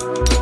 you